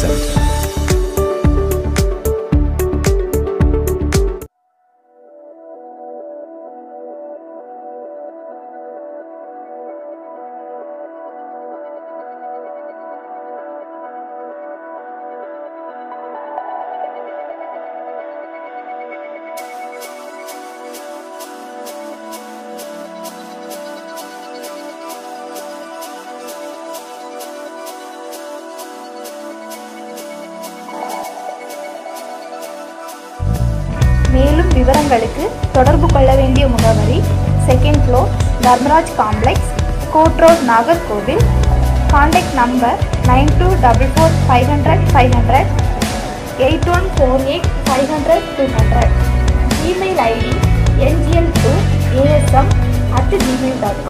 70. மேலும் விவரங்களுக்கு தொடர்பு கொள்ள வேண்டிய முகவரி second floor Dharmaraj complex court road Nagercoil. Contact number nine two double four five hundred five hundred eight one four eight five hundred two hundred